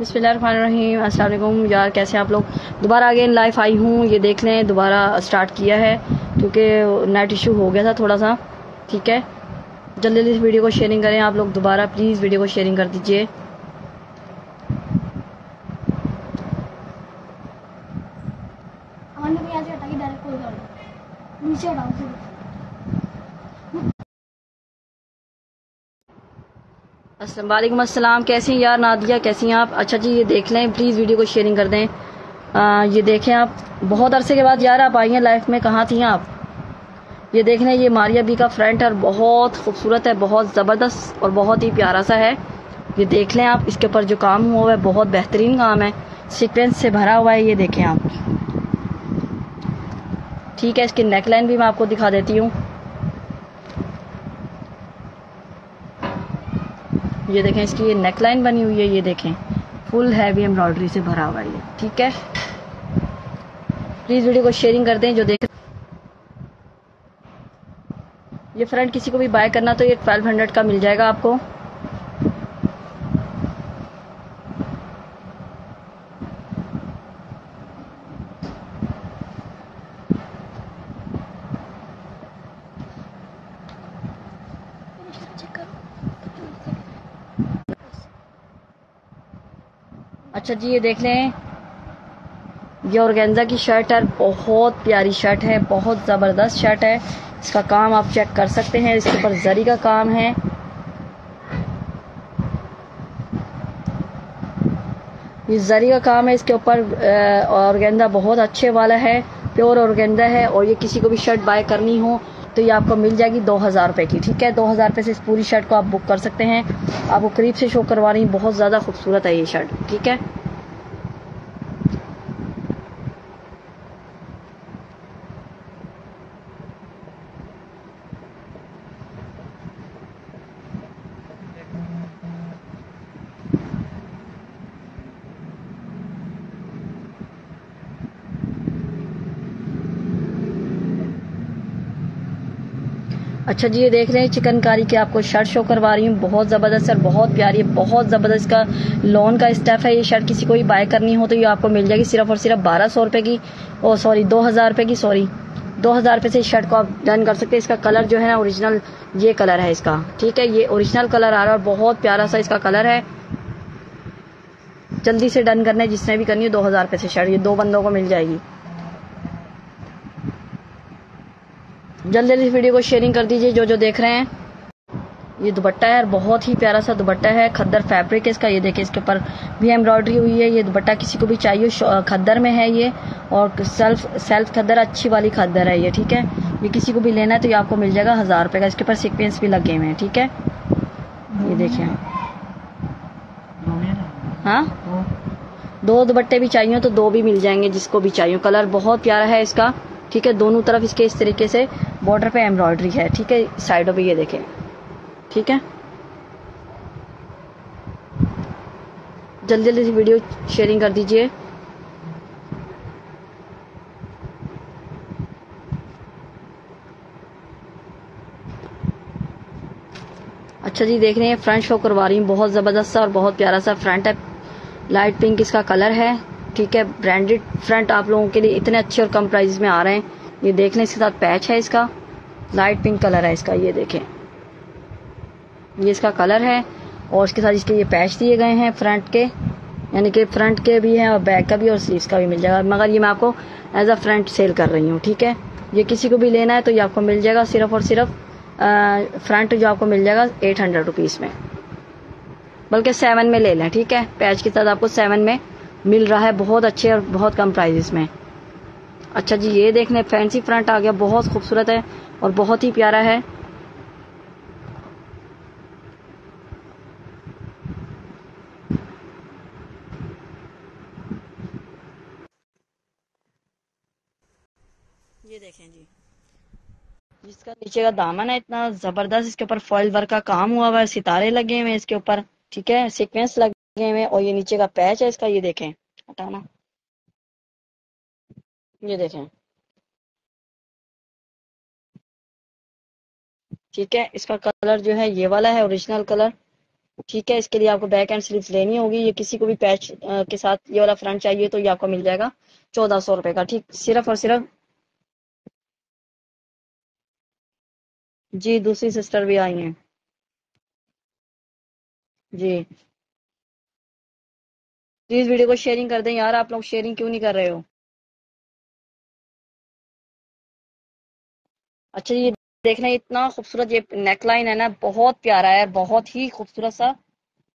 अस्सलाम वालेकुम यार, कैसे आप लोग? दोबारा अगेन लाइफ आई हूँ। ये देख लें, दोबारा स्टार्ट किया है, क्योंकि नेट इशू हो गया था थोड़ा सा ठीक है? जल्दी जल्दी इस वीडियो को शेयरिंग करें आप लोग। दोबारा प्लीज़ वीडियो को शेयरिंग कर दीजिए नीचे हटाओ वालेकुम अस्सलाम कैसी हैं यार नादिया? कैसी हैं आप? अच्छा जी ये देख लें प्लीज़ वीडियो को शेयरिंग कर दें। आ, ये देखें आप बहुत अरसे के बाद यार आप आई हैं लाइफ में। कहाँ थी आप? ये देख लें ये मारिया बी का फ्रंट है बहुत खूबसूरत है बहुत ज़बरदस्त और बहुत ही प्यारा सा है। ये देख लें आप इसके ऊपर जो काम हुआ है बहुत बेहतरीन काम है। सीक्वेंस से भरा हुआ है ये देखें आप। ठीक है इसकी नेकलाइन भी मैं आपको दिखा देती हूँ। ये देखें, इसकी ये नेक लाइन बनी हुई है, ये देखें। फुल हैवी एम्ब्रॉयडरी से भरा हुआ ये, ठीक है? प्लीज़ वीडियो को शेयरिंग कर दें, जो देख ये फ्रंट किसी को भी बाय करना तो ये ट्वेल्व हंड्रेड का मिल जाएगा आपको। अच्छा जी, ये देख लें। ये ऑर्गेन्जा की शर्ट है, बहुत प्यारी शर्ट है, बहुत ज़बरदस्त शर्ट है। इसका काम आप चेक कर सकते हैं, इसके ऊपर जरी का काम है। ये जरी का काम है, इसके ऊपर ऑर्गेन्जा बहुत अच्छे वाला है प्योर ऑर्गेन्जा है, और ये किसी को भी शर्ट बाय करनी हो तो ये आपको मिल जाएगी दो हज़ार रुपये की, ठीक है? दो हज़ार रुपये से इस पूरी शर्ट को आप बुक कर सकते हैं। आपको करीब से शो करवा रही बहुत ज़्यादा खूबसूरत है ये शर्ट ठीक है? अच्छा जी, ये देख रहे हैं चिकनकारी की आपको शर्ट शो करवा रही हूँ। बहुत ज़बरदस्त और बहुत प्यारी है, बहुत ज़बरदस्त का लोन का स्टेप है। ये शर्ट किसी को भी बाय करनी हो तो ये आपको मिल जाएगी सिर्फ़ और सिर्फ़ बारह सौ रुपये की। ओ सॉरी दो हज़ार रुपये की सॉरी दो हज़ार रुपये से इस शर्ट को आप डन कर सकते हैं। इसका कलर जो है ना ओरिजिनल ये कलर है इसका। ठीक है, ये ओरिजिनल कलर आ रहा है और बहुत प्यारा सा इसका कलर है। जल्दी से डन करना है, जिसने भी करनी है, दो हज़ार रुपये से शर्ट, ये दो बंदों को मिल जाएगी। जल्दी जल्दी वीडियो को शेयरिंग कर दीजिए जो जो देख रहे हैं। ये दुपट्टा है बहुत ही प्यारा सा दुपट्टा है। खद्दर फैब्रिक है इसका ये देखिए इसके ऊपर भी एम्ब्रॉयडरी हुई है। ये दुपट्टा किसी को भी चाहिए खद्दर में है ये। और सेल्फ सेल्फ खद्दर अच्छी वाली खद्दर है ये ठीक है? ये किसी को भी लेना है तो ये आपको मिल जाएगा हज़ार रुपये का। इसके ऊपर सिक्वेंस भी लगे हुए हैं ठीक है? ये देखिए हाँ? दो दुपट्टे भी चाहिए तो दो भी मिल जाएँगे जिसको भी चाहिए कलर बहुत प्यारा है इसका। ठीक है, दोनों तरफ़ इसके इस तरीके से बॉर्डर पे एम्ब्रॉयडरी है, ठीक है साइडों पे ये देखें, ठीक है? जल्दी जल्दी वीडियो शेयरिंग कर दीजिए। अच्छा जी, देख रहे हैं फ्रंट शो करवा रही हूँ, बहुत ज़बरदस्त सा और बहुत प्यारा सा फ्रंट है। लाइट पिंक इसका कलर है। ठीक है ब्रांडेड फ्रंट आप लोगों के लिए इतने अच्छे और कम प्राइस में आ रहे हैं। ये देख लें इसके साथ पैच है इसका। लाइट पिंक कलर है इसका, ये देखें। ये इसका कलर है और इसके साथ इसके ये पैच दिए गए हैं फ्रंट के। यानी कि फ्रंट के भी हैं और बैक का भी और स्लीव्स का भी मिल जाएगा। मगर ये मैं आपको एज अ फ्रंट सेल कर रही हूँ, ठीक है? ये किसी को भी लेना है तो ये आपको मिल जाएगा सिर्फ़ और सिर्फ़ फ्रंट जो आपको मिल जाएगा एट हंड्रेड रुपीज़ में। बल्कि सेवन में ले लें, ठीक है? पैच के साथ आपको सेवन में मिल रहा है बहुत अच्छे और बहुत कम प्राइजेस में। अच्छा जी, ये देखने फैंसी फ्रंट आ गया, बहुत खूबसूरत है और बहुत ही प्यारा है। ये देखें जी। जिसका नीचे का दामन है, इतना ज़बरदस्त, इसके ऊपर फॉइल वर्क का काम हुआ हुआ है, सितारे लगे हुए हैं इसके ऊपर, ठीक है सीक्वेंस लगे हुए हैं, और ये नीचे का पैच है इसका, ये देखें, हटाना। ये देखें। ठीक है, इसका कलर जो है, ये वाला है ओरिजिनल कलर। ठीक है, इसके लिए आपको बैक एंड स्लीव्स लेनी होगी। ये किसी को भी पैच के साथ ये वाला फ्रंट चाहिए तो ये आपको मिल जाएगा, चौदह सौ रुपए का। ठीक, सिर्फ़ और सिर्फ़। जी, दूसरी सिस्टर भी आई हैं। जी। प्लीज़ वीडियो को शेयरिंग कर दें। यार, आप लोग शेयरिंग क्यों नहीं कर रहे हो? अच्छा ये देखना, इतना खूबसूरत ये नेकलाइन है ना, बहुत प्यारा है, बहुत ही खूबसूरत सा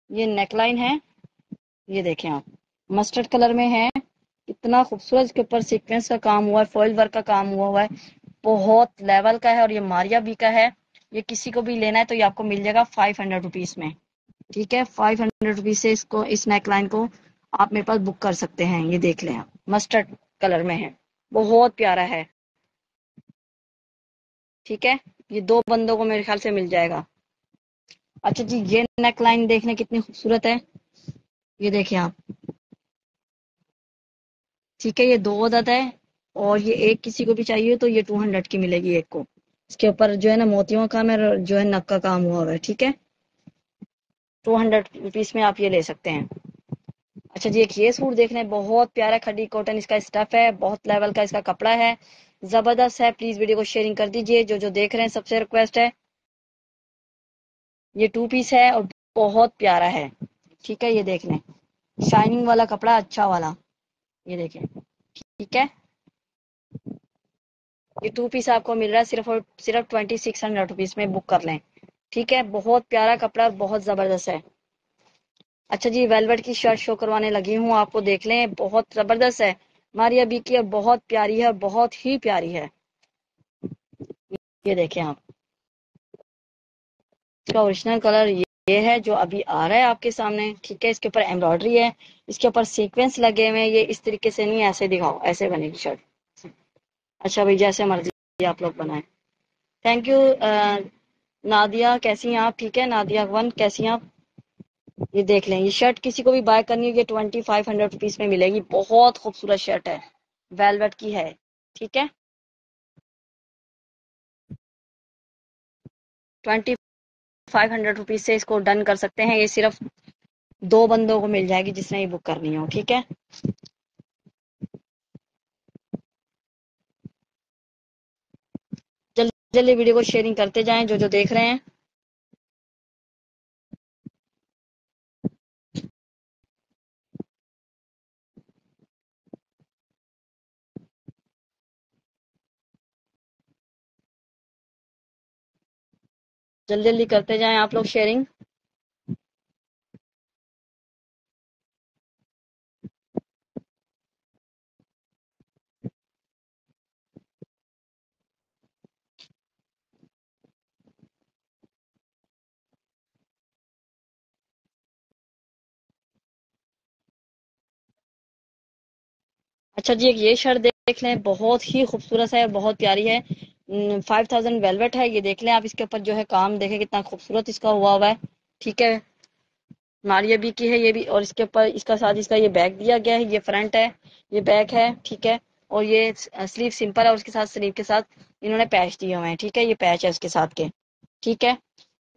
ये नेकलाइन है। ये देखें आप मस्टर्ड कलर में है। इतना खूबसूरत, इसके ऊपर सीक्वेंस का काम हुआ है फॉइल वर्क का काम हुआ हुआ है। बहुत लेवल का है और ये मारिया बी का है। ये किसी को भी लेना है तो ये आपको मिल जाएगा फाइव हंड्रेड रुपीज़ में। ठीक है फाइव हंड्रेड रुपीज़ से इसको, इस नेकलाइन को। आप मेरे पास बुक कर सकते हैं, ये देख लें आप। मस्टर्ड कलर में है। बहुत प्यारा है। ठीक है? ये दो बंदों को मेरे ख्याल से मिल जाएगा। अच्छा जी, ये नेक लाइन देखने कितनी खूबसूरत है। ये देखिए आप। ठीक है, ये दो अदद है और ये एक किसी को भी चाहिए तो ये टू हंड्रेड की मिलेगी एक को। इसके ऊपर जो है ना मोतियों का काम है जो है नक का काम हुआ हुआ है, ठीक है? टू हंड्रेड रुपीज़ में आप ये ले सकते हैं। अच्छा जी, एक ये सूट देख रहे हैं, बहुत प्यारा खड्डी कॉटन इसका स्टफ़ है, बहुत लेवल का इसका कपड़ा है। ज़बरदस्त है प्लीज़ वीडियो को शेयरिंग कर दीजिए, जो जो देख रहे हैं, सबसे रिक्वेस्ट है। ये टू पीस है और बहुत प्यारा है। ठीक है, ये देख लें शाइनिंग वाला कपड़ा अच्छा वाला। ये देखें। ठीक है। ये टू पीस आपको मिल रहा है, सिर्फ़ और सिर्फ़ ट्वेंटी सिक्स हंड्रेड रुपीज़ में बुक कर लें। ठीक है, बहुत प्यारा कपड़ा, बहुत ज़बरदस्त है। अच्छा जी, वेलवेट की शर्ट शो करवाने लगी हूँ, आपको देख लें, बहुत ज़बरदस्त है। मारिया बी की बहुत प्यारी है, बहुत ही प्यारी है। ये देखें आप। इसका ओरिजिनल कलर ये है, जो अभी आ रहा है आपके सामने, ठीक है, इसके ऊपर एम्ब्रॉयडरी है, इसके ऊपर सीक्वेंस लगे हुए ये इस तरीके से नहीं, ऐसे दिखाओ, ऐसे बनेगी शर्ट अच्छा भाई, जैसे मर्ज़ी आप लोग बनाए। थैंक यू नादिया, कैसी हैं आप? ठीक है, नादिया वन, कैसी हैं आप? ये देख लें, ये शर्ट किसी को भी बाय करनी होगी ट्वेंटी फाइव हंड्रेड रुपीज़ में मिलेगी। बहुत खूबसूरत शर्ट है। वेलवेट की है, ठीक है? ट्वेंटी फाइव हंड्रेड रुपीज़ से इसको डन कर सकते हैं। ये सिर्फ़ दो बंदों को मिल जाएगी जिसने ये बुक करनी हो, ठीक है? जल्दी जल्दी वीडियो को शेयरिंग करते जाएँ जो जो देख रहे हैं। जल्दी जल्दी करते जाएँ आप लोग शेयरिंग अच्छा जी, एक ये शर्ट देख लें, बहुत ही खूबसूरत है बहुत प्यारी है। फाइव थाउज़ेंड वेलवेट है ये देख लें आप इसके ऊपर जो है काम देखें कितना खूबसूरत इसका हुआ हुआ है। ठीक है। मारिया बी की है ये भी और इसके ऊपर इसका साथ इसका ये बैग दिया गया है ये फ्रंट है ये बैक है ठीक है। और ये स्लीव सिंपल है और उसके साथ स्लीव के साथ इन्होंने पैच दिए हुए हैं ठीक है। ये पैच है उसके साथ के ठीक है।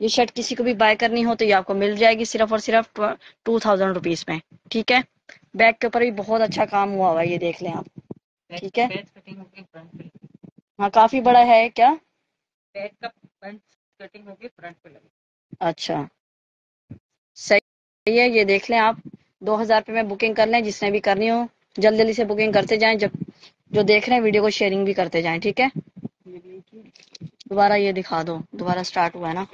ये शर्ट किसी को भी बाय करनी हो तो ये आपको मिल जाएगी सिर्फ़ और सिर्फ़ टू थाउज़ेंड रुपीज़ में ठीक है। बैक के ऊपर भी बहुत अच्छा काम हुआ हुआ है ये देख लें आप ठीक है। हाँ काफ़ी बड़ा है क्या? बैक का कटिंग होगी फ्रंट पे लगे अच्छा। सही है ये देख लें आप। दो हज़ार रुपये में बुकिंग कर लें जिसने भी करनी हो जल्दी जल्दी से बुकिंग करते जाएँ जब जो देख रहे हैं वीडियो को शेयरिंग भी करते जाएँ ठीक है? दोबारा ये दिखा दो दोबारा स्टार्ट हुआ है ना।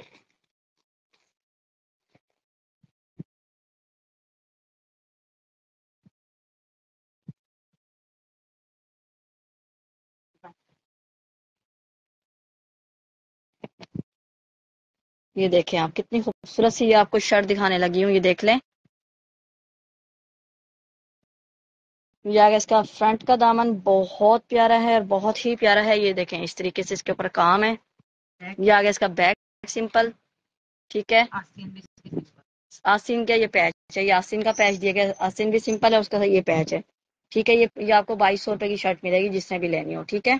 ये देखें आप कितनी खूबसूरत सी ये आपको शर्ट दिखाने लगी हूँ ये देख लें। ये आगे इसका फ्रंट का दामन बहुत प्यारा है और बहुत ही प्यारा है ये देखें इस तरीके से इसके ऊपर काम है। ये आगे इसका बैक सिंपल ठीक है? आसिन का ये पैच है ये आसिन का पैच दिया गया आसिन भी सिंपल है उसका ये पैच है। ठीक है ये ये आपको बाईस सौ रुपए की शर्ट मिलेगी जिसने भी लेनी हो ठीक है?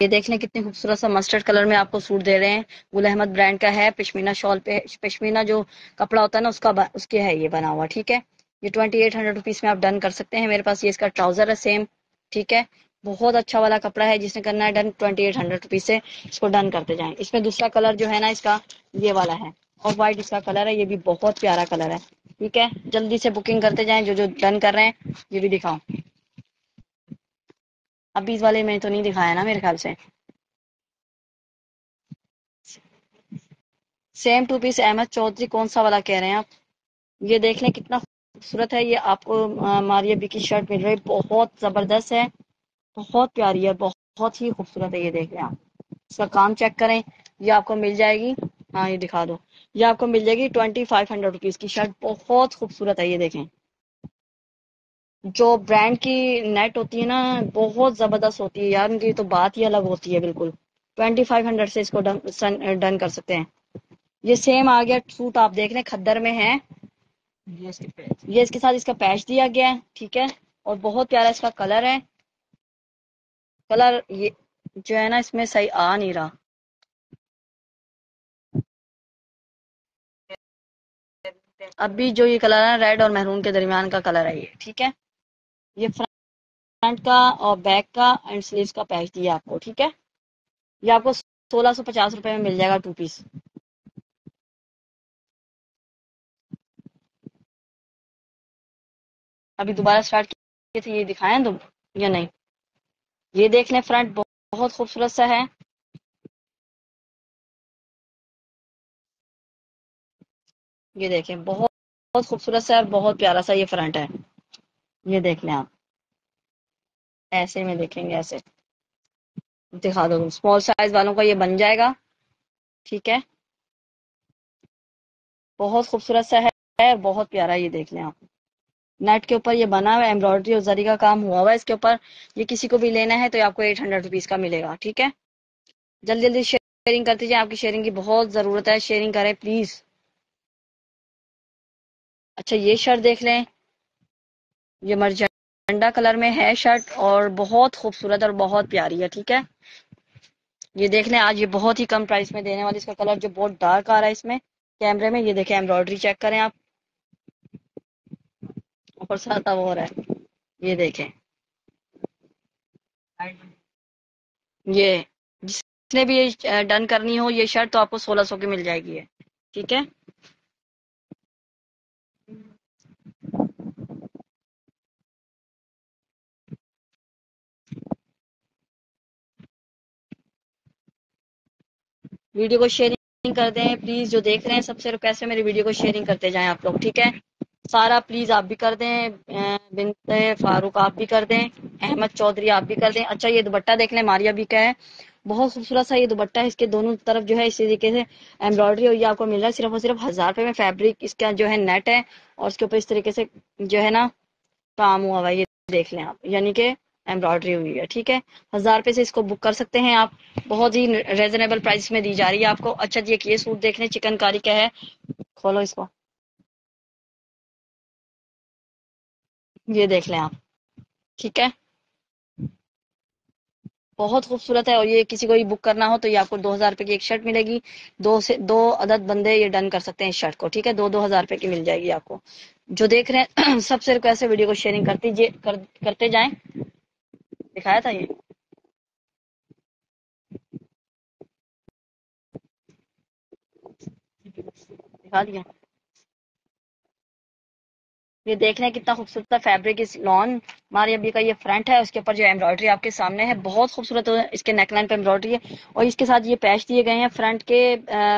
ये देख लें कितने खूबसूरत सा मस्टर्ड कलर में आपको सूट दे रहे हैं। गुल अहमद ब्रांड का है, पश्मीना शॉल पे, पश्मीना जो कपड़ा होता है ना, उसका उसके है ये बना हुआ, ठीक है? ये ट्वेंटी एट हंड्रेड रुपीज़ में आप डन कर सकते हैं। मेरे पास ये इसका ट्राउज़र है सेम ठीक है? बहुत अच्छा वाला कपड़ा है, जिसने करना है done twenty eight hundred rupees से इसको डन करते जाए। इसमें दूसरा कलर जो है ना, इसका ये वाला है, और व्हाइट इसका कलर है, ये भी बहुत प्यारा कलर है, ठीक है? जल्दी से बुकिंग करते जाए जो जो डन कर रहे हैं, ये भी दिखाओ अभी इस वाले में तो नहीं दिखाया ना मेरे ख्याल से। Same two piece Ahmed Chaudhary कौन सा वाला कह रहे हैं आप? ये देख लें कितना खूबसूरत है, ये आपको मारिया बी की शर्ट मिल रही बहुत ज़बरदस्त है, बहुत प्यारी है, बहुत ही खूबसूरत है ये देख लें आप। इसका काम चेक करें, ये आपको मिल जाएगी हाँ ये दिखा दो। ये आपको मिल जाएगी ट्वेंटी फाइव हंड्रेड रुपीज़ की शर्ट बहुत खूबसूरत है ये देखें। जो ब्रांड की नेट होती है ना बहुत ज़बरदस्त होती है यार। उनकी तो बात ही अलग होती है बिल्कुल। ट्वेंटी फाइव हंड्रेड से इसको डन, डन कर सकते हैं। ये सेम आ गया सूट आप देख रहे हैं खद्दर में है। ये इसके ये इसके साथ इसका पैच दिया गया है ठीक है? और बहुत प्यारा इसका कलर है। कलर ये जो है ना इसमें सही आ नहीं रहा। अभी जो ये कलर है रेड और मेहरून के दरमियान का कलर है ये ठीक है? ये फ्रंट का और बैक का एंड स्लीव्स का पैच दिया आपको, ठीक है? ये आपको सोलह सौ पचास रुपए में मिल जाएगा टू पीस अभी दोबारा स्टार्ट किए थे, ये दिखाएँ तुम या नहीं? ये देख लें फ्रंट बहुत खूबसूरत सा है। ये देखें, बहुत बहुत खूबसूरत सा और बहुत प्यारा सा ये फ्रंट है। ये देख लें आप। ऐसे में देखेंगे, ऐसे। दिखा दो। स्मॉल साइज़ वालों का ये बन जाएगा। ठीक है? बहुत खूबसूरत सा है, बहुत प्यारा ये देख लें आप। नेट के ऊपर ये बना हुआ है, एम्ब्रॉयडरी और जरी का काम हुआ हुआ है इसके ऊपर। ये किसी को भी लेना है तो आपको एट हंड्रेड रुपीज़ का मिलेगा, ठीक है? जल्दी जल्दी शेयरिंग करते जाए, आपकी शेयरिंग की बहुत ज़रूरत है। शेयरिंग करें प्लीज़ अच्छा ये शर्ट देख लें। ये मरझंडा कलर में है शर्ट और बहुत खूबसूरत और बहुत प्यारी है, ठीक है? ये देख लें, आज ये बहुत ही कम प्राइस में देने वाली इसका कलर जो बहुत डार्क आ रहा है इसमें कैमरे में, ये देखें एम्ब्रॉयडरी चेक करें आप। ऊपर से आता वो है ये देखें। ये, जिसने भी ये डन करनी हो, ये शर्ट तो आपको सोलह सौ की मिल जाएगी है ठीक है? वीडियो को शेयरिंग कर दें प्लीज़ जो देख रहे हैं सबसे रिक्वेस्ट है मेरी वीडियो को शेयरिंग करते जाएँ आप लोग, ठीक है? सारा प्लीज़ आप भी कर दें बिनत फारूक आप भी कर दें, अहमद चौधरी आप भी कर दें। अच्छा ये दुबट्टा देख लें, मारिया भी का है। बहुत खूबसूरत सा ये दुबट्टा है, इसके दोनों तरफ़ जो है इसी तरीके से एम्ब्रॉयडरी और ये आपको मिल रहा है, सिर्फ़ और सिर्फ़ हज़ार रुपए में फैब्रिक इसका जो है नेट है और इसके ऊपर इस तरीके से जो है ना काम हुआ हुआ ये देख लें आप। यानी कि एम्ब्रॉयडरी हुई है ठीक है? हज़ार रुपए से इसको बुक कर सकते हैं आप। बहुत ही रिजनेबल प्राइस में दी जा रही है आपको। अच्छा जी एक ये सूट देख चिकनकारी का है। खोलो इसको। ये देख लें आप ठीक है? बहुत खूबसूरत है और ये किसी को भी बुक करना हो तो ये आपको दो हज़ार रुपए की एक शर्ट मिलेगी। दो से दो अदद बंदे ये डन कर सकते हैं इस शर्ट को ठीक है? दो दो हज़ार रुपए की मिल जाएगी आपको। जो देख रहे हैं सबसे रिक्वेस्ट है वीडियो को शेयरिंग करती कर, करते जाएँ। दिखाया था ये? दिखा दिया। ये देख रहे हैं कितना खूबसूरत फैब्रिक इस लॉन हमारे अभी का ये फ्रंट है, उसके ऊपर जो एम्ब्रॉयडरी आपके सामने है, बहुत खूबसूरत इसके नेकलाइन पे एम्ब्रॉयडरी है, और इसके साथ ये पैच दिए गए हैं फ्रंट के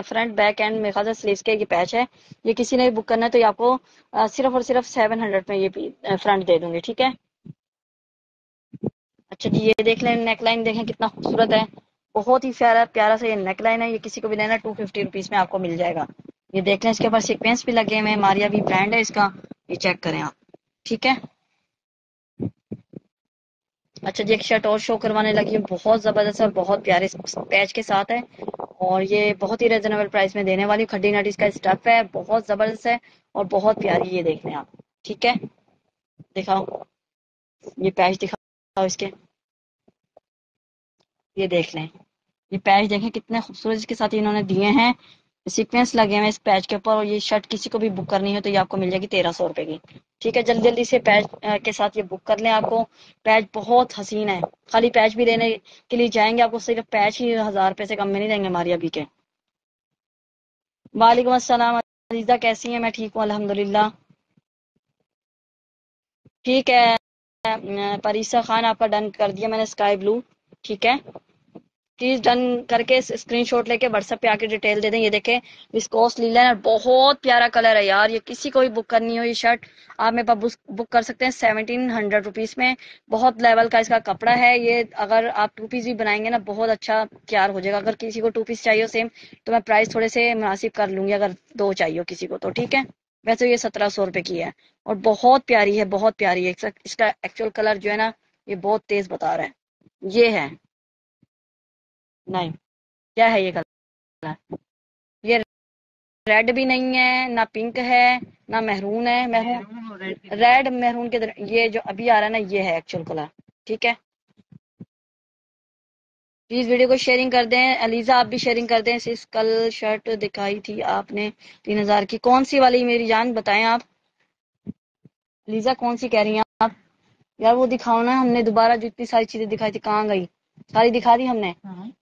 फ्रंट बैक एंड मेरे ख्याल स्लीव के ये पैच है। ये किसी ने भी बुक करना है तो ये आपको सिर्फ़ और सिर्फ़ सेवन हंड्रेड में ये फ्रंट दे दूँगी, ठीक है? अच्छा जी, ये देख लें नेकलाइन देखें कितना खूबसूरत है। बहुत ही प्यारा प्यारा सा ये नेकलाइन है, ये किसी को भी लेना टू फिफ्टी रुपीज़ में आपको मिल जाएगा। ये देख लें, इसके ऊपर सिक्वेंस भी लगे हुए मारिया भी ब्रांड है इसका, ये चेक करें आप, ठीक है? अच्छा जी, एक शर्ट और शो करवाने लगी हूँ, बहुत ज़बरदस्त और बहुत प्यारे पैच के साथ है, और ये बहुत ही रिजनेबल प्राइस में देने वाली खड्डी नट इसका स्टफ़ है, बहुत ज़बरदस्त है, और बहुत प्यारी ये देख लें आप, ठीक है? दिखाओ, ये पैच दिखाओ इसके ये देख लें। ये पैच देखें कितने खूबसूरत इसके साथ इन्होंने दिए हैं। सीक्वेंस लगे हुए इस पैच के ऊपर और ये शर्ट किसी को भी बुक करनी हो तो ये आपको मिल जाएगी तेरह सौ रुपए की। ठीक है, जल्दी जल्दी से पैच के साथ ये बुक कर लें आपको। पैच बहुत हसीन है। खाली पैच भी लेने के लिए जाएँगे आपको सिर्फ़ पैच ही हज़ार रुपए से कम में नहीं देंगे हमारी अभी के। वालेकुम अस्सलाम, अजीजा कैसी है? मैं ठीक हूँ, अल्हम्दुलिल्लाह। ठीक है। परीसा खान आपका डन कर दिया, मैंने स्काई ब्लू ठीक है? प्लीज़ डन करके स्क्रीनशॉट लेके व्हाट्सएप पे आके डिटेल दे दें। ये देखें विस्कोस लीलन और बहुत प्यारा कलर है यार। ये किसी को भी बुक करनी हो, ये शर्ट आप मेरे पास बुक कर सकते हैं सेवनटीन हंड्रेड रुपीज़ में। बहुत लेवल का इसका कपड़ा है। ये अगर आप टू पीस भी बनाएँगे ना, बहुत अच्छा तैयार हो जाएगा। अगर किसी को टू पीस चाहिए सेम तो मैं प्राइस थोड़े से मुनासिब कर लूँगी, अगर दो चाहिए किसी को तो ठीक है? वैसे ये सत्रह सौ रुपए की है। और बहुत प्यारी है बहुत प्यारी है। इसका एक्चुअल कलर जो है ना ये बहुत तेज बता रहा है। ये है। नहीं क्या है ये कलर ये रेड भी नहीं है ना पिंक है ना महरून है। महरून रेड महरून के ये जो अभी आ रहा है ना ये है एक्चुअल कलर ठीक है? प्लीज़ वीडियो को शेयरिंग कर दें। अलीजा आप भी शेयरिंग कर दें। सिर्फ़ कल शर्ट दिखाई थी आपने तीन हज़ार की। कौन सी वाली मेरी जान बताएँ आप? अलीजा कौन सी कह रही हैं आप? यार वो दिखाओ ना हमने दोबारा जो इतनी सारी चीज़ें दिखाई थी कहाँ गई? सारी दिखा दी हमने।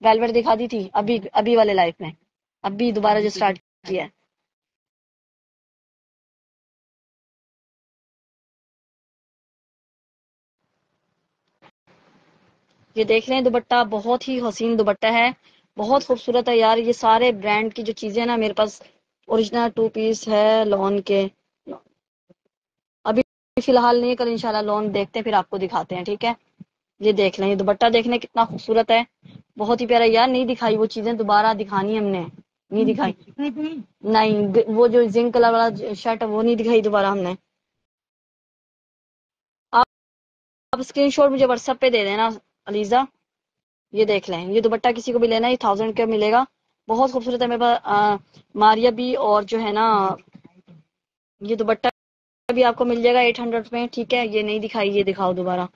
वेलवेट हाँ। दिखा दी थी अभी अभी वाले लाइफ में। अभी दोबारा जो स्टार्ट किया है। ये देख रहे हैं दुबट्टा बहुत ही हसीन दुबट्टा है। बहुत खूबसूरत है यार, ये सारे ब्रांड की जो चीज़ें ना, मेरे पास ओरिजिनल टू पीस है लॉन के। अभी फ़िलहाल नहीं कल इंशाल्लाह लॉन देखते हैं, फिर आपको दिखाते हैं, ठीक है? ये देख लें, ये दुपट्टा देखने कितना खूबसूरत है। बहुत ही प्यारा यार, नहीं दिखाई वो चीज़ें, दोबारा दिखानी हमने। नहीं दिखाई। नहीं वो जो जिंक कलर वाला शर्ट है, वो नहीं दिखाई दोबारा हमने। आप आप स्क्रीनशॉट मुझे व्हाट्सएप पे दे देना अलीजा ये देख लें ये दुपट्टा किसी को भी लेना है थाउज़ेंड का मिलेगा। बहुत खूबसूरत है मेरे पास मारिया भी और जो है ना ये दुपट्टा भी आपको मिल जाएगा एट हंड्रेड में ठीक है? ये नहीं दिखाई ये दिखाओ दोबारा।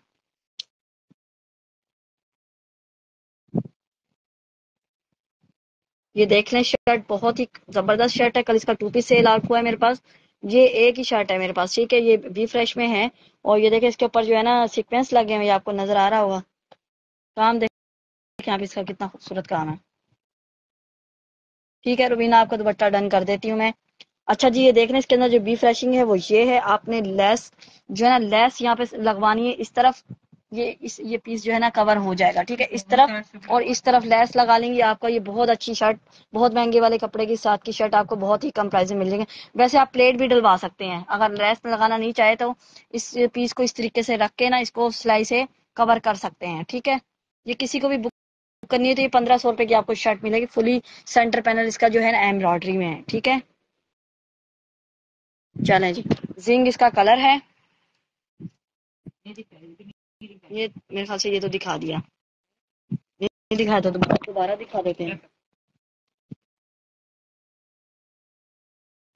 ये देख लें शर्ट बहुत ही ज़बरदस्त शर्ट है कल इसका टू पीस सेल आउट हुआ है मेरे पास। ये एक ही शर्ट है मेरे पास ठीक है? ये वी फ्रेश में है और ये देखें इसके ऊपर जो है ना सीक्वेंस लगे हुए आपको नज़र आ रहा होगा। काम देखें आप इसका कितना खूबसूरत काम है। ठीक है रुबीना आपका दुपट्टा डन कर देती हूँ मैं। अच्छा जी ये देख रहे हैं इसके अंदर जो बी फ्रेशिंग है वो ये है आपने लेस जो है ना लेस यहाँ पे लगवानी है इस तरफ़ ये इस ये पीस जो है ना कवर हो जाएगा ठीक है? इस तरफ़ और इस तरफ़ लेस लगा लेंगे आपका ये बहुत अच्छी शर्ट बहुत महँगे वाले कपड़े के साथ की शर्ट आपको बहुत ही कम प्राइस में मिल जाएगी। वैसे आप प्लेट भी डलवा सकते हैं अगर लेस लगाना नहीं चाहे तो इस पीस को इस तरीके से रख के ना इसको सिलाई से कवर कर सकते हैं ठीक है? ये किसी को भी बुक करनी है तो ये पंद्रह सौ रुपए की आपको शर्ट मिलेगी। फुली सेंटर पैनल इसका जो है ना एम्ब्रॉयडरी में है, ठीक है? चले जी। जिंग इसका कलर है। ये मेरे ख्याल से ये तो दिखा दिया। नहीं दिखाया था तो दोबारा दिखा देते हैं।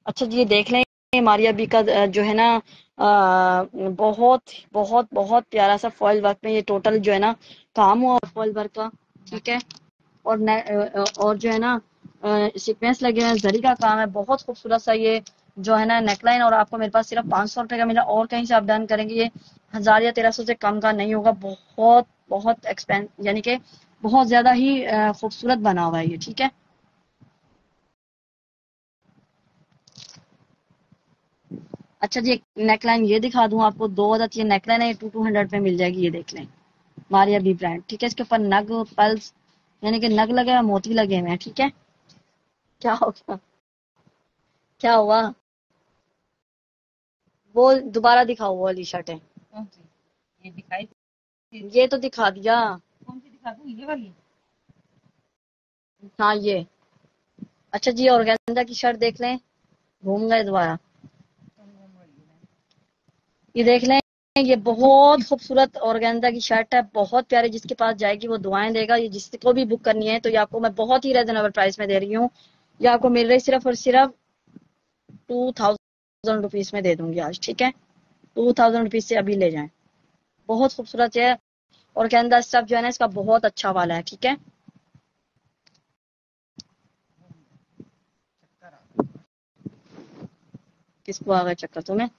अच्छा जी, ये देख लें। मारिया बी का जो है ना आ, बहुत बहुत बहुत प्यारा सा फॉइल वर्क में ये टोटल जो है ना काम हुआ फॉइल वर्क का ठीक है? और न, और जो है ना सीक्वेंस लगे हुए जरी का काम है बहुत खूबसूरत सा ये जो है ना नेकलाइन और आपको मेरे पास सिर्फ़ पाँच सौ रुपए का मिला और कहीं से आप डन करेंगे ये हज़ार या तेरह सौ से कम का नहीं होगा बहुत बहुत एक्सपेंस यानी कि बहुत ज़्यादा ही खूबसूरत बना हुआ है ये ठीक है? अच्छा जी एक नेकलाइन ये दिखा दूँ आपको दो अदद ये नेकलाइन है टू टू हंड्रेड पे मिल जाएगी ये देख लें। मारिया बी ब्रांड ठीक है? इसके ऊपर नग पल्स यानी कि नग लगे मोती लगे हुए हैं ठीक है? क्या हो गया क्या हुआ? वो दोबारा दिखाओ वो वाली शर्ट है। ये दिखाई ये तो दिखा दिया। कौन सी दिखा दूँ? ये वाली? हाँ ये। अच्छा जी और की शर्ट देख लें। घूम गए दोबारा। ये देख लें, ये बहुत खूबसूरत ऑर्गेन्जा की शर्ट है, बहुत प्यारी, जिसके पास जाएगी वो दुआएँ देगा, ये जिसको भी बुक करनी है तो ये आपको मैं बहुत ही रेजनेबल प्राइस में दे रही हूँ। ये आपको मिल रही सिर्फ़ और सिर्फ़ टू थाउज़ेंड रुपीज़ में दे दूँगी आज, ठीक है? टू थाउज़ेंड रुपीज़ से अभी ले जाए। बहुत खूबसूरत है और गेंदा स्टफ़ जो है ना, इसका बहुत अच्छा वाला है, ठीक है? किसको आ गया चक्कर तुम्हें?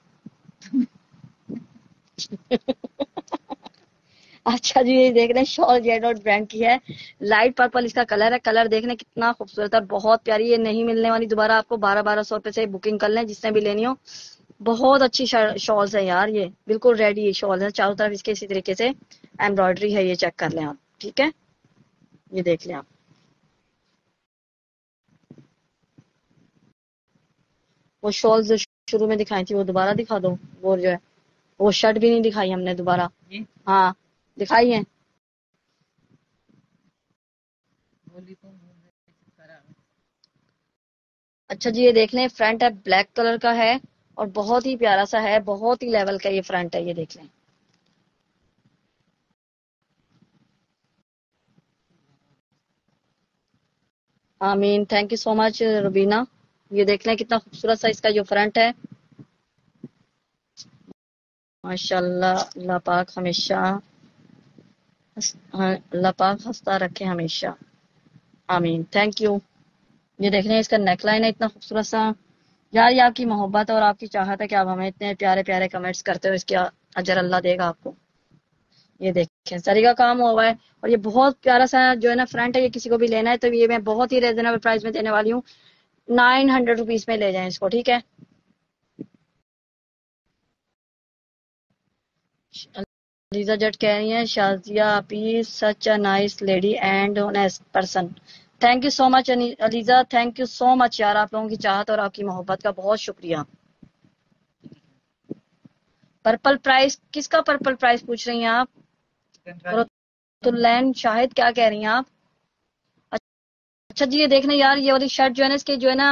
अच्छा जी, ये देख रहे हैं, शॉल जेड और ब्रांड की है। लाइट पर्पल इसका कलर है। कलर देखने कितना खूबसूरत है, बहुत प्यारी, ये नहीं मिलने वाली। दोबारा आपको बारह बारह सौ रुपए से बुकिंग कर लें, जिसने भी लेनी हो। बहुत अच्छी शॉल्स है यार ये। बिल्कुल रेडी शॉल है, चारों तरफ़ इसके इसी तरीके से एम्ब्रॉयडरी है, ये चेक कर लें आप, ठीक है? ये देख लें आप। वो शॉल्स जो शुरू में दिखाई थी, वो दोबारा दिखा दो, वो जो है। वो शर्ट भी नहीं दिखाई हमने दोबारा। हाँ दिखाई है। अच्छा जी ये देख लें फ्रंट है ब्लैक कलर का है और बहुत ही प्यारा सा है बहुत ही लेवल का ये फ्रंट है ये देख लें। आमीन thank you so much Rubina. ये देख लें कितना खूबसूरत सा इसका जो फ्रंट है। माशाल्लाह, अल्लाह पाक हमेशा अल्लाह पाक हंसता रखे हमेशा। आमीन। थैंक यू ये देख रहे हैं, इसका नेकलाइन है इतना खूबसूरत सा। यार, ये आपकी मोहब्बत और आपकी चाहत है कि आप हमें इतने प्यारे प्यारे कमेंट्स करते हो, इसके अजर अल्लाह देगा आपको। ये देखें, सरी का काम हुआ है और ये बहुत प्यारा सा जो है ना फ्रंट है, ये किसी को भी लेना है तो ये मैं बहुत ही रिजनेबल प्राइस में देने वाली हूँ। नाइन हंड्रेड रुपीज़ में ले जाए इसको, ठीक है? लीजा जट कह रही हैं, Shazia P such a nice lady and person thank you so much Aliza thank you so much यार, आप लोगों की चाहत और आपकी मोहब्बत का बहुत शुक्रिया। पर्पल प्राइस किसका पर्पल प्राइस पूछ रही हैं आप? तो लैंड शाहिद क्या कह रही हैं आप? अच्छा जी, ये देखना यार, ये वाली शर्ट जो है ना, इसके जो है ना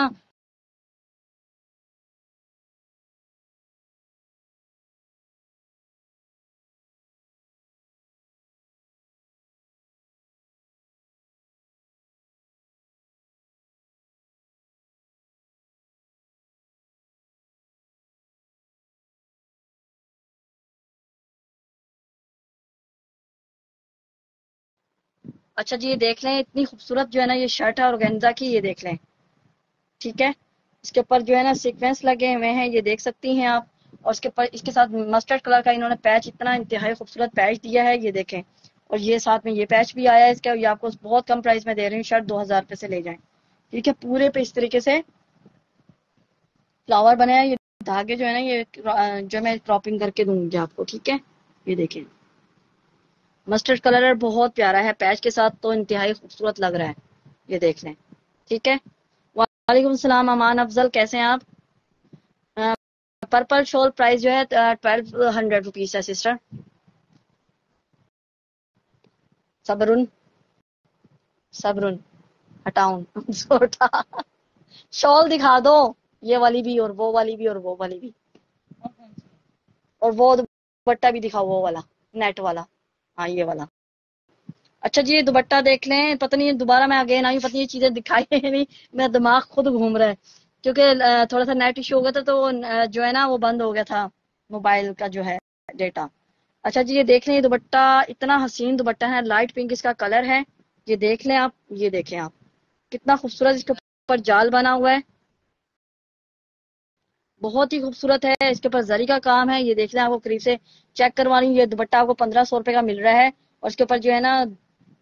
अच्छा जी, ये देख लें, इतनी खूबसूरत जो है ना ये शर्ट है और की, ये देख लें। ठीक है? इसके ऊपर जो है ना सीक्वेंस लगे हुए हैं, ये देख सकती हैं आप। और इसके ऊपर, इसके साथ मस्टर्ड कलर का इन्होंने पैच इतना इंतहाई खूबसूरत पैच दिया है, ये देखें। और ये साथ में ये पैच भी आया है इसका, ये आपको बहुत कम प्राइस में दे रही हूँ, शर्ट दो हज़ार रुपए से ले जाए। ठीक है? पूरे पे इस तरीके से फ्लावर बने हैं, ये धागे जो है ना, ये, जो मैं क्रॉपिंग करके दूँगी आपको, ठीक है? ये देखें। मस्टर्ड कलर बहुत प्यारा है पैच के साथ तो इंतहाई खूबसूरत लग रहा है, ये देख लें, ठीक है? वालेकुम सलाम, अमान अफजल, कैसे हैं आप? पर्पल शॉल प्राइस जो है ट्वेल्व हंड्रेड रुपीज़ है सिस्टर सबरुन सबरुन हटाउन शॉल दिखा दो, ये वाली भी और वो वाली भी और वो वाली भी। और वो दुपट्टा भी दिखाओ, वो वाला नेट वाला। हाँ ये वाला। अच्छा जी, ये दुपट्टा देख लें। पता नहीं, दोबारा मैं आगे आई पता नहीं चीज़ें दिखाई है नहीं। मेरा दिमाग खुद घूम रहा है। क्योंकि थोड़ा सा नेट इशू हो गया था तो जो है ना, वो बंद हो गया था, मोबाइल का जो है, डेटा। अच्छा जी, ये देख लें, ये दुपट्टा इतना हसीन दुपट्टा है, लाइट पिंक इसका कलर है। ये देख लें आप, ये देखें आप। कितना खूबसूरत इसके ऊपर जाल बना हुआ है। बहुत ही खूबसूरत है। इसके ऊपर जरी का काम है। ये देख लें, आपको करीब से चेक करवा रही हूँ। ये दुपट्टा आपको पंद्रह सौ रुपए का मिल रहा है और इसके ऊपर जो है ना,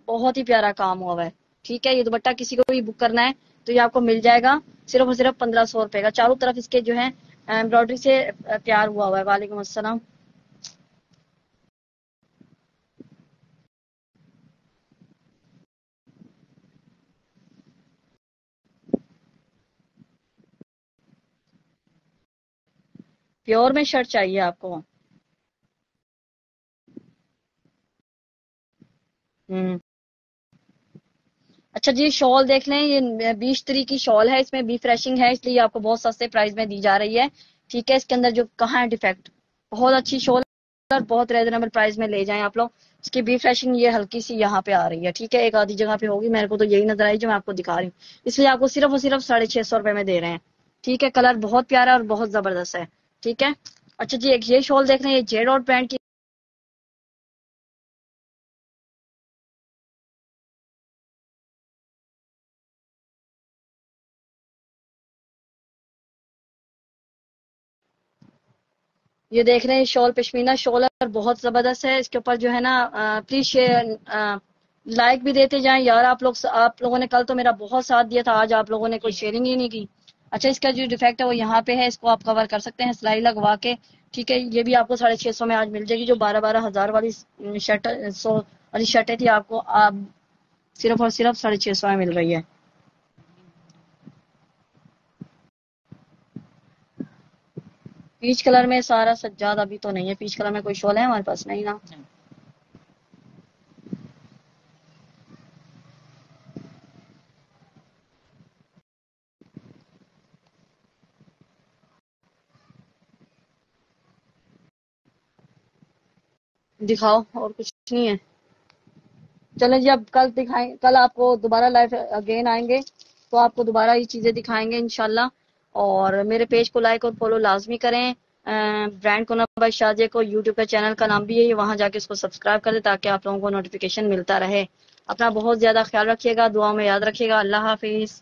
बहुत ही प्यारा काम हुआ है। ठीक है, ये दुपट्टा किसी को भी बुक करना है तो ये आपको मिल जाएगा सिर्फ़ और सिर्फ़ पंद्रह सौ रुपए का। चारों तरफ़ इसके जो है एम्ब्रॉयडरी से प्यार हुआ हुआ है। वालेकुम असलम प्योर में शर्ट चाहिए आपको। हम्म। अच्छा जी, शॉल देख लें, ये बीस तरी की शॉल है, इसमें बी फ्रेशिंग है, इसलिए आपको बहुत सस्ते प्राइस में दी जा रही है। ठीक है, इसके अंदर जो कहाँ है डिफेक्ट, बहुत अच्छी शॉल और बहुत रेजनेबल प्राइस में ले जाएँ आप लोग। इसकी बी फ्रेशिंग ये हल्की सी यहाँ पे आ रही है। ठीक है, एक आधी जगह पे होगी, मेरे को तो यही नज़र आई जो मैं आपको दिखा रही हूँ। इसलिए आपको सिर्फ़ और सिर्फ़ साढ़े छह सौ रुपए में दे रहे हैं। ठीक है, कलर बहुत प्यारा और बहुत ज़बरदस्त है। ठीक है? अच्छा जी एक ये शॉल देख रहे हैं ये जे डॉट ब्रांड की ये देख रहे हैं शॉल पश्मीना शॉल है बहुत ज़बरदस्त है। इसके ऊपर जो है ना प्लीज़ शेयर लाइक भी देते जाएँ। यार आप लोग आप लोगों ने कल तो मेरा बहुत साथ दिया था आज आप लोगों ने कोई शेयरिंग ही नहीं की। अच्छा इसका जो डिफेक्ट है वो यहाँ पे है, इसको आप कवर कर सकते हैं, सिलाई लगवा के, ठीक है? ये भी आपको साढ़े छह सौ में आज मिल जाएगी, जो बारह बारह हज़ार वाली शर्ट सौ वाली शर्टें थी आपको आप सिर्फ़ और सिर्फ़ साढ़े छह सौ में मिल रही है। पीच कलर में सारा सज्जाद अभी तो नहीं है पीच कलर में कोई शॉल है हमारे पास? नहीं ना? दिखाओ, और कुछ नहीं है। चलें जी, अब कल दिखाएँ, कल आपको दोबारा लाइव अगेन आएँगे तो आपको दोबारा ये चीज़ें दिखाएँगे इनशाला और मेरे पेज को लाइक और फॉलो लाजमी करें। ब्रांड को भाई शाहजे को यूट्यूब का चैनल का नाम भी है वहाँ जाके उसको सब्सक्राइब कर ताकि आप लोगों को नोटिफिकेशन मिलता रहे। अपना बहुत ज़्यादा ख्याल रखिएगा दुआ में याद रखिएगा। अल्लाह हाफिज़।